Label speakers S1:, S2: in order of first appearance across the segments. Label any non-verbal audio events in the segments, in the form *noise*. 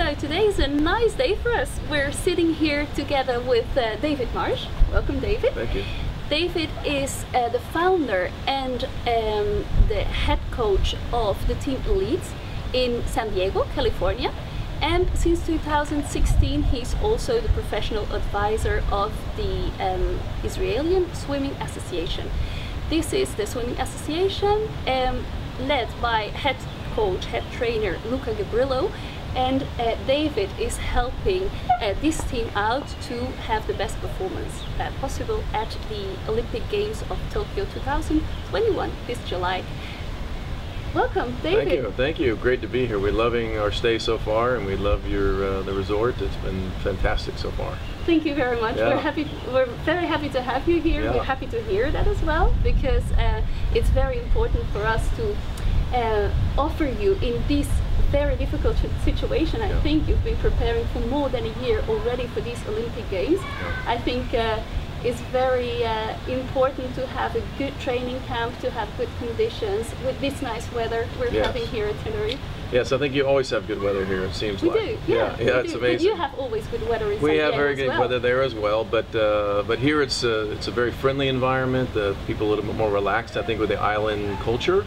S1: So today is a nice day for us. We're sitting here together with uh, David Marsh. Welcome, David.
S2: Thank you.
S1: David is uh, the founder and um, the head coach of the team Elite in San Diego, California. And since 2016, he's also the professional advisor of the um, Israeli Swimming Association. This is the swimming association um, led by head coach, head trainer Luca Gabrillo, and uh, David is helping uh, this team out to have the best performance uh, possible at the Olympic Games of Tokyo 2021 this July. Welcome, David.
S2: Thank you. Thank you. Great to be here. We're loving our stay so far, and we love your uh, the resort. It's been fantastic so far.
S1: Thank you very much.
S2: Yeah.
S1: We're happy. We're very happy to have you here.
S2: Yeah.
S1: We're happy to hear that as well because uh, it's very important for us to uh, offer you in this very difficult situation. I
S2: Yeah.
S1: think you've been preparing for more than a year already for these Olympic Games. I think uh, it's very uh, important to have a good training camp, to have good conditions with this nice weather we're
S2: Yes.
S1: having here at Tenerife.
S2: Yes, I think you always have good weather here. It seems
S1: We
S2: like.
S1: do, yeah,
S2: yeah, yeah, it's
S1: do.
S2: amazing.
S1: But you have always good weather in
S2: we have very good
S1: well.
S2: weather there as well, but uh, but here it's uh, it's a very friendly environment. The people a little bit more relaxed. I think with the island culture.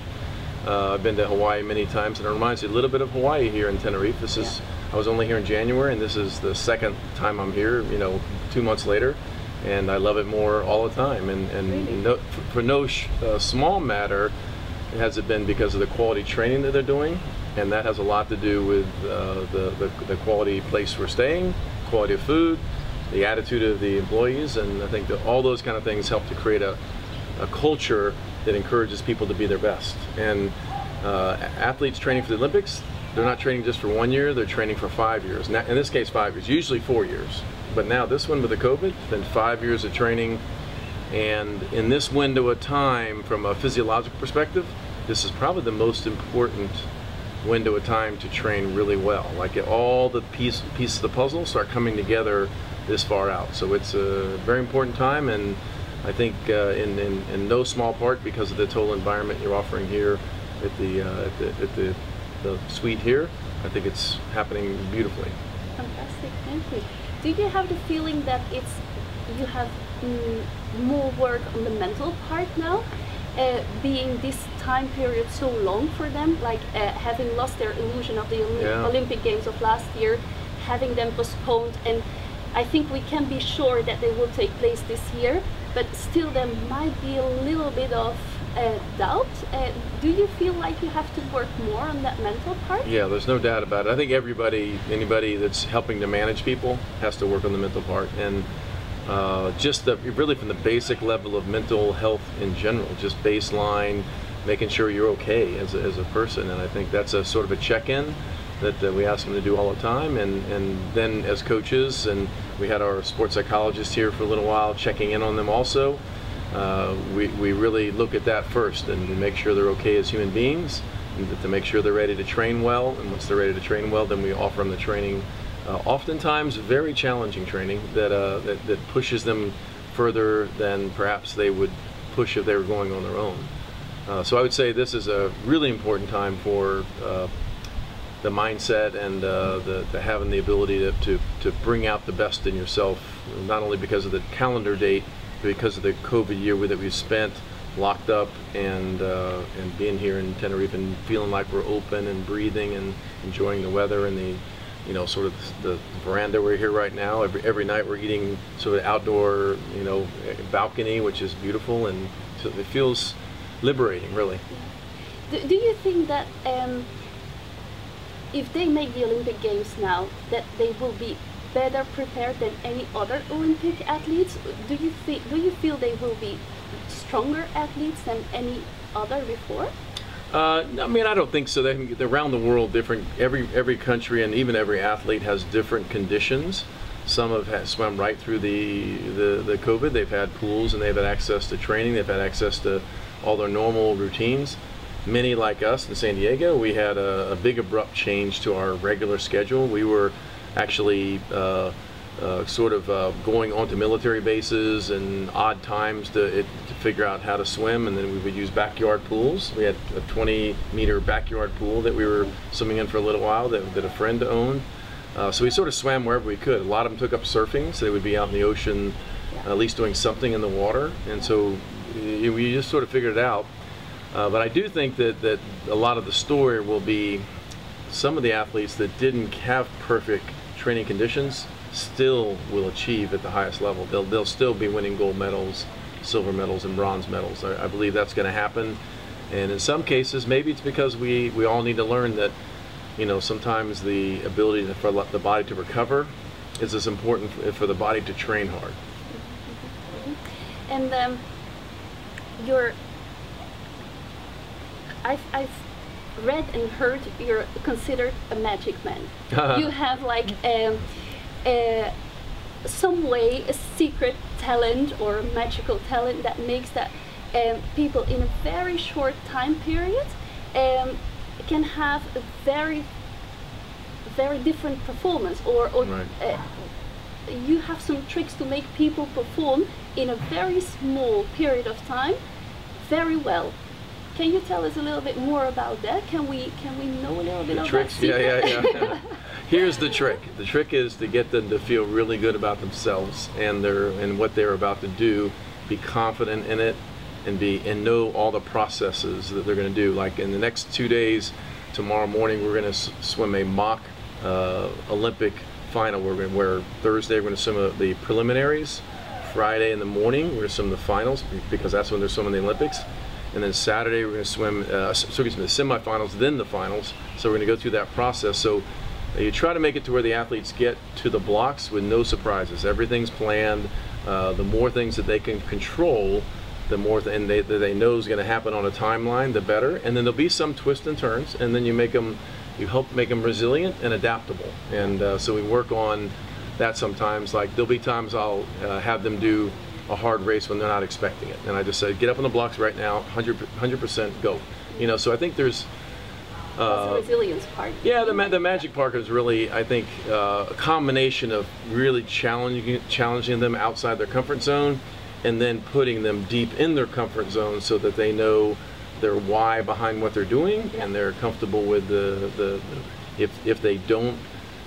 S2: Uh, I've been to Hawaii many times, and it reminds me a little bit of Hawaii here in Tenerife. This is I was only here in January, and this is the second time I'm here. You know, two months later, and I love it more all the time. And and
S1: Really?
S2: no, for, for no sh- uh, small matter, has it been because of the quality training that they're doing, and that has a lot to do with uh, the, the the quality place we're staying, quality of food, the attitude of the employees, and I think that all those kind of things help to create a a culture that encourages people to be their best. And uh, athletes training for the Olympics, they're not training just for one year, they're training for five years. Now, in this case, five years, usually four years. But now this one with the COVID, been five years of training. And in this window of time, from a physiological perspective, this is probably the most important window of time to train really well. Like all the piece, pieces of the puzzle start coming together this far out. So it's a very important time, and I think uh, in, in, in no small part because of the total environment you're offering here at the, uh, at the, at the, the suite here, I think it's happening beautifully.
S1: Fantastic, thank you. Do you have the feeling that it's you have mm, more work on the mental part now, uh, being this time period so long for them, like uh, having lost their illusion of the Olymp-
S2: Yeah.
S1: Olympic Games of last year, having them postponed, and I think we can be sure that they will take place this year, but still there might be a little bit of uh, doubt. Uh, do you feel like you have to work more on that mental part?
S2: Yeah, there's no doubt about it. I think everybody, anybody that's helping to manage people, has to work on the mental part, and uh, just the, really from the basic level of mental health in general, just baseline, making sure you're okay as a, as a person, and I think that's a sort of a check-in that we ask them to do all the time, and and then as coaches, and we had our sports psychologist here for a little while, checking in on them also. Uh, we, we really look at that first and make sure they're okay as human beings to make sure they're ready to train well and once they're ready to train well then we offer them the training uh, oftentimes very challenging training that, uh, that, that pushes them further than perhaps they would push if they were going on their own uh, so I would say this is a really important time for uh, the mindset and uh, the, the having the ability to, to, to bring out the best in yourself, not only because of the calendar date, but because of the COVID year that we've spent locked up and uh, and being here in Tenerife and feeling like we're open and breathing and enjoying the weather and the you know sort of the veranda we're here right now. Every every night we're eating sort of outdoor you know balcony, which is beautiful and so it feels liberating really.
S1: Do, do you think that um, if they make the Olympic Games now, that they will be better prepared than any other Olympic athletes? Do you think? Do you feel they will be stronger athletes than any other before?
S2: Uh, I mean, I don't think so. They, can- around the world, different every every country and even every athlete has different conditions. Some have swum right through the, the the COVID. They've had pools and they've had access to training. They've had access to all their normal routines. Many, like us in San Diego, we had a, a big abrupt change to our regular schedule. We were actually uh, uh, sort of uh, going onto military bases and odd times to, it, to figure out how to swim, and then we would use backyard pools. We had a 20 meter backyard pool that we were swimming in for a little while that, that a friend owned. Uh, so we sort of swam wherever we could. A lot of them took up surfing, so they would be out in the ocean, at least doing something in the water. And so we just sort of figured it out. Uh, but I do think that, that a lot of the story will be some of the athletes that didn't have perfect training conditions still will achieve at the highest level. They'll, they'll still be winning gold medals, silver medals, and bronze medals. I, I believe that's going to happen. And in some cases, maybe it's because we, we all need to learn that, you know, sometimes the ability for the body to recover is as important for, the body to train hard.
S1: And um, you're, I've, I've read and heard you're considered a magic man. *laughs* you have like um, uh, some way a secret talent or magical talent that makes that um, people in a very short time period um, can have a very very different performance or, or
S2: Right.
S1: uh, you have some tricks to make people perform in a very small period of time very well can you tell us a little bit more about that can we can we know a little bit
S2: The tricks,
S1: that
S2: yeah,
S1: secret?
S2: yeah, yeah. *laughs* Here's the trick. The trick is to get them to feel really good about themselves and their and what they're about to do. Be confident in it, and be and know all the processes that they're going to do. Like in the next two days, tomorrow morning we're going to swim a mock uh, Olympic final. We're going where Thursday we're going to swim uh, the preliminaries. Friday in the morning we're going to swim the finals because that's when they're swimming the Olympics. And then Saturday we're going to swim, uh, so excuse me, the semifinals, then the finals. So we're going to go through that process. So uh, you try to make it to where the athletes get to the blocks with no surprises. Everything's planned. Uh, the more things that they can control, the more th- and they, that they know is going to happen on a timeline, the better. And then there'll be some twists and turns, and then you make them, you help make them resilient and adaptable. And uh, so we work on that sometimes. Like there'll be times I'll uh, have them do a hard race when they're not expecting it, and I just said, get up on the blocks right now, 100 percent go. You know, so I think there's
S1: That's the resilience part.
S2: uh, yeah, the, ma- the magic part is really, I think, uh, a combination of really challenging challenging them outside their comfort zone, and then putting them deep in their comfort zone so that they know their why behind what they're doing, and they're comfortable with the, the, the if if they don't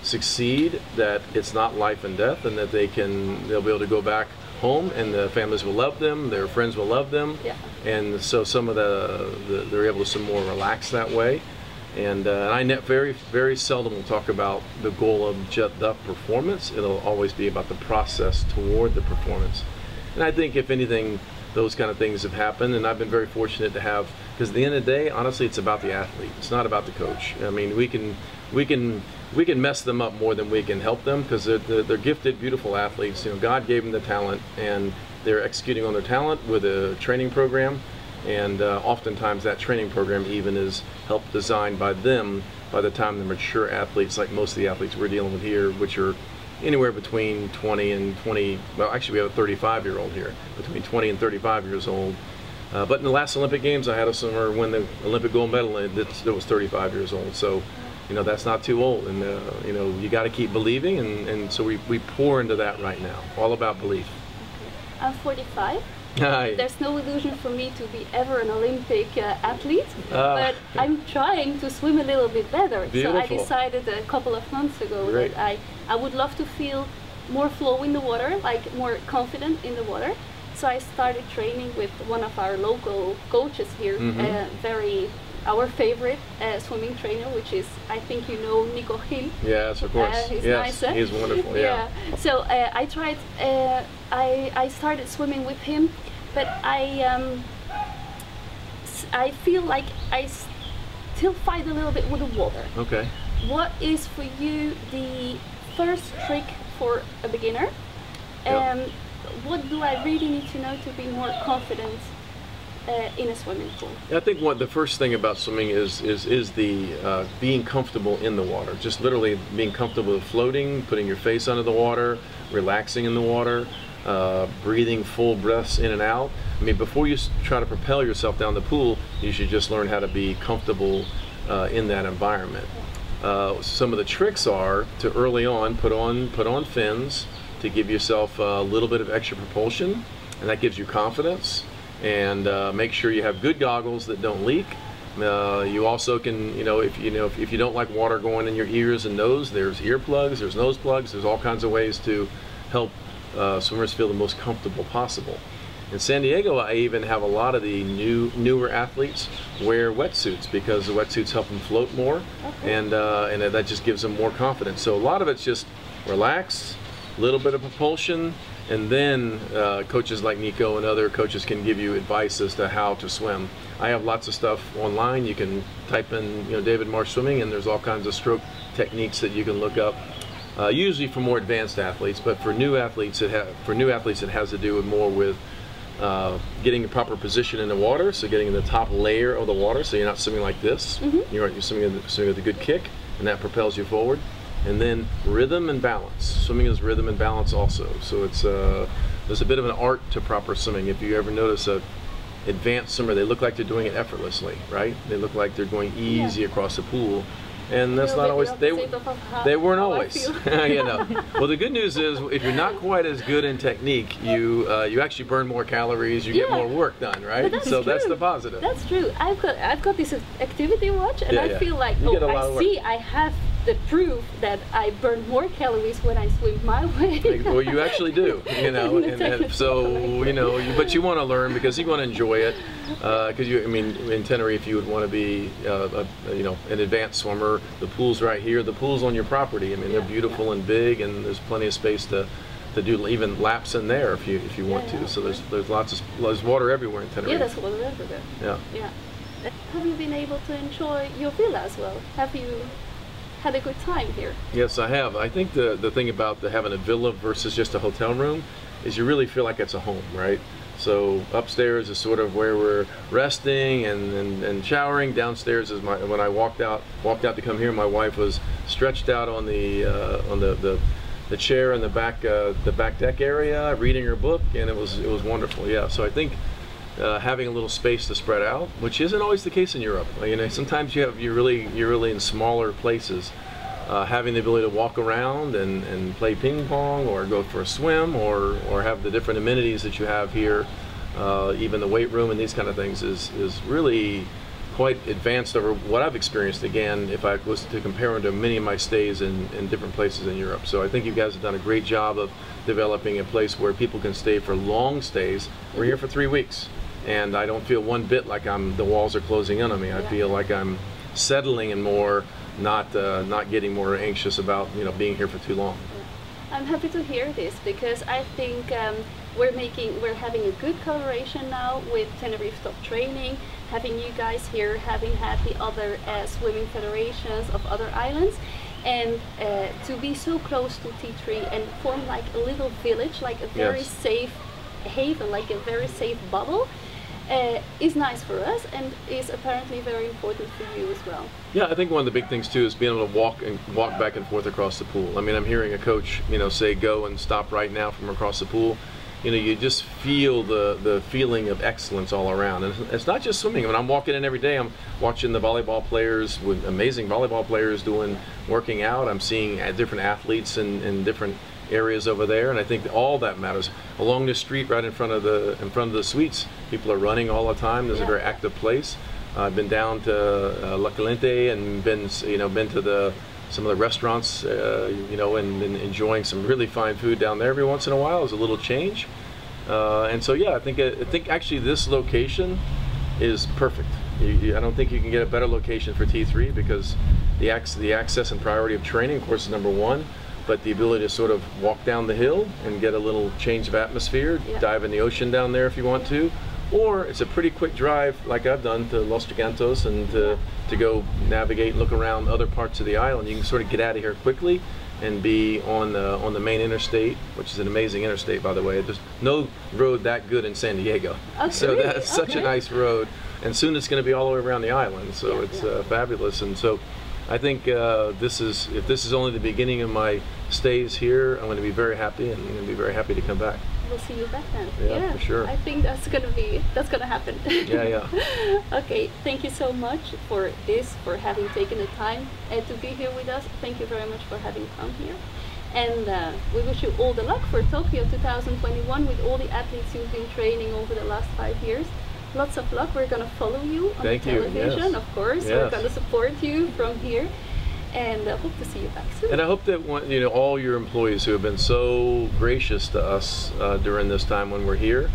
S2: succeed, that it's not life and death, and that they can they'll be able to go back home, and the families will love them, their friends will love them,
S1: Yeah.
S2: and so some of the, the they're able to some more relax that way. And, uh, and I ne- very, very seldom will talk about the goal of just the performance. It'll always be about the process toward the performance. And I think, if anything, those kind of things have happened. And I've been very fortunate to have, because at the end of the day, honestly, it's about the athlete. It's not about the coach. I mean, we can, we can, we can mess them up more than we can help them because they're, they're, they're gifted, beautiful athletes. You know, God gave them the talent, and they're executing on their talent with a training program. And uh, oftentimes that training program even is helped designed by them by the time they're mature athletes like most of the athletes we're dealing with here which are anywhere between 20 and 20 well actually we have a 35 year old here between 20 and 35 years old. Uh, but in the last olympic games i had a swimmer win the olympic gold medal that was 35 years old. So you know that's not too old and uh, you know you got to keep believing and, and so we, we pour into that right now all about belief
S1: i'm 45
S2: Hi.
S1: there's no illusion for me to be ever an Olympic uh, athlete,
S2: Ah.
S1: but I'm trying to swim a little bit better. Beautiful. So I decided a couple of months ago
S2: Great.
S1: that I, I would love to feel more flow in the water, like more confident in the water. So I started training with one of our local coaches here,
S2: Mhm.
S1: uh, very our favorite uh, swimming trainer, which is I think you know Nico Hill.
S2: yes of course
S1: Uh, he's
S2: yes
S1: nice,
S2: he's wonderful *laughs* yeah.
S1: So uh, I tried. Uh, I I started swimming with him, but I um, I feel like I still fight a little bit with the water.
S2: okay
S1: What is for you the first trick for a beginner?
S2: Yeah.
S1: Um, what do I really need to know to be more confident uh, in a swimming pool?
S2: I think what the first thing about swimming is is is the uh, being comfortable in the water. Just literally being comfortable floating, putting your face under the water, relaxing in the water, uh, breathing full breaths in and out. I mean, before you try to propel yourself down the pool, you should just learn how to be comfortable uh, in that environment. Uh, some of the tricks are to early on put on put on fins to give yourself a little bit of extra propulsion, and that gives you confidence. And uh, make sure you have good goggles that don't leak, Uh, you also can, you know, if you know if, if you don't like water going in your ears and nose, there's earplugs, there's nose plugs, there's all kinds of ways to help uh, swimmers feel the most comfortable possible. In San Diego, I even have a lot of the new newer athletes wear wetsuits because the wetsuits help them float more,
S1: Okay.
S2: and uh, and that just gives them more confidence. So a lot of it's just relax, a little bit of propulsion, and then uh, coaches like Nico and other coaches can give you advice as to how to swim. I have lots of stuff online. You can type in, you know, David Marsh swimming, and there's all kinds of stroke techniques that you can look up. Uh, usually for more advanced athletes, but for new athletes, it ha- for new athletes, it has to do with more with uh, getting a proper position in the water, so getting in the top layer of the water, so you're not swimming like this. You're, you're swimming, swimming with a good kick, and that propels you forward. And then rhythm and balance. Swimming is rhythm and balance also. So it's uh, there's a bit of an art to proper swimming. If you ever notice a advanced swimmer, they look like they're doing it effortlessly, right? They look like they're going easy across the pool, and that's
S1: Little
S2: not always they.
S1: how-
S2: They weren't always. you *laughs* know. Well, the good news is if you're not quite as good in technique, you uh, you actually burn more calories, you get more work done, right?
S1: That's
S2: so that's the positive.
S1: That's true. I've got I've got this activity watch, and
S2: Yeah,
S1: I
S2: yeah.
S1: feel like
S2: You
S1: oh,
S2: a
S1: I see I have the proof that I burn more calories when I swim my *laughs* way.
S2: Well, you actually do, you know, and, and *laughs* so you know, you, but you want to learn because you want to enjoy it. Because you, I mean, in Tenerife, you would want to be, uh, a, you know, an advanced swimmer. The pool's right here. The pool's on your property. I mean, they're
S1: Yeah,
S2: beautiful and big, and there's plenty of space to, to do even laps in there if you if you want
S1: Yeah,
S2: to. So there's there's lots of there's water everywhere in Tenerife.
S1: yeah, what I everywhere.
S2: Yeah.
S1: Yeah. Have you been able to enjoy your villa as well? Have you had a good time here?
S2: Yes, I have. I think the the thing about the, having a villa versus just a hotel room is you really feel like it's a home, right? So upstairs is sort of where we're resting and, and, and showering. Downstairs is my when I walked out walked out to come here. My wife was stretched out on the uh, on the, the the chair in the back uh, the back deck area, reading her book, and it was it was wonderful. Yeah. So I think uh, having a little space to spread out, which isn't always the case in Europe. You know, sometimes you have you're really you're really in smaller places. Uh, having the ability to walk around and, and play ping pong or go for a swim or, or have the different amenities that you have here, uh, even the weight room and these kind of things is, is really quite advanced over what I've experienced again if I was to compare it to many of my stays in, in different places in Europe. So I think you guys have done a great job of developing a place where people can stay for long stays. We're here for three weeks and I don't feel one bit like I'm the walls are closing in on me. I
S1: Yeah.
S2: feel like I'm settling and more not uh, not getting more anxious about you know being here for too long.
S1: I'm happy to hear this because I think um, we're making we're having a good collaboration now with Tenerife Top Training, having you guys here, having had the other uh, swimming federations of other islands, and uh, to be so close to T3 and form like a little village, like a very
S2: Yes.
S1: safe haven, like a very safe bubble. Uh, is nice for us and is apparently very important for you as well.
S2: Yeah, I think one of the big things too is being able to walk and walk back and forth across the pool. I mean, I'm hearing a coach, you know, say go and stop right now from across the pool. You know, you just feel the the feeling of excellence all around, and it's- not just swimming. I mean, I'm walking in every day. I'm watching the volleyball players with amazing volleyball players doing working out. I'm seeing different athletes and, in different areas over there, and I think all that matters. Along the street, right in front of the in front of the suites, people are running all the time. There's a very active place. I've been down to uh, La Caliente and been, you know, been to the some of the restaurants, uh, you know, and, and enjoying some really fine food down there every once in a while. Is a little change, uh, and so yeah, I think I think actually this location is perfect. You, you, I don't think you can get a better location for T3 because the ac- the access and priority of training, of course, is number one. But the ability to sort of walk down the hill and get a little change of atmosphere, dive in the ocean down there if you want to, or it's a pretty quick drive, like I've done to Los Gigantes, and to, to go navigate and look around other parts of the island. You can sort of get out of here quickly and be on the on the main interstate, which is an amazing interstate, by the way. There's no road that good in San Diego,
S1: Oh,
S2: so that's such a nice road. And soon it's going to be all the way around the island, so
S1: Yeah,
S2: it's
S1: yeah.
S2: Uh, fabulous. And so I think uh, this is if this is only the beginning of my stays here, I'm going to be very happy, and I'm going to be very happy to come back.
S1: We'll see you back then.
S2: Yeah, for sure.
S1: I think that's gonna be that's gonna happen.
S2: Yeah, yeah. *laughs*
S1: okay, thank you so much for this, for having taken the time uh, to be here with us. Thank you very much for having come here. And uh, we wish you all the luck for Tokyo 2021 with all the athletes you've been training over the last five years. Lots of luck. We're gonna follow you on
S2: Thank
S1: the
S2: you,
S1: television,
S2: yes.
S1: of course. We're gonna support you from here, and I hope to see you back soon.
S2: And I hope that one, you know all your employees who have been so gracious to us uh, during this time when we're here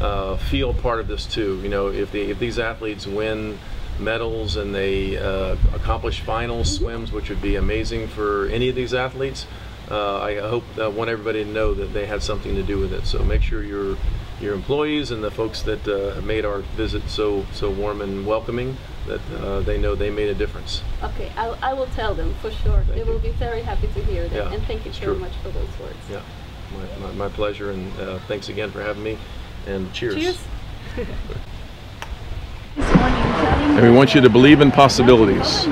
S2: uh, feel part of this too. You know, if they, if these athletes win medals and they uh, accomplish final swims, which would be amazing for any of these athletes, uh, I hope I want everybody to know that they had something to do with it. So make sure your your employees and the folks that uh, made our visit so so warm and welcoming that uh, they know they made a difference.
S1: Okay, I, I will tell them for sure. they
S2: Thank
S1: will be very happy to hear that.
S2: Yeah,
S1: and thank you
S2: it's
S1: very
S2: true.
S1: much for those words.
S2: Yeah, my, my, my pleasure, and uh, thanks again for having me. And cheers.
S1: Cheers. *laughs*
S2: And we want you to believe in possibilities.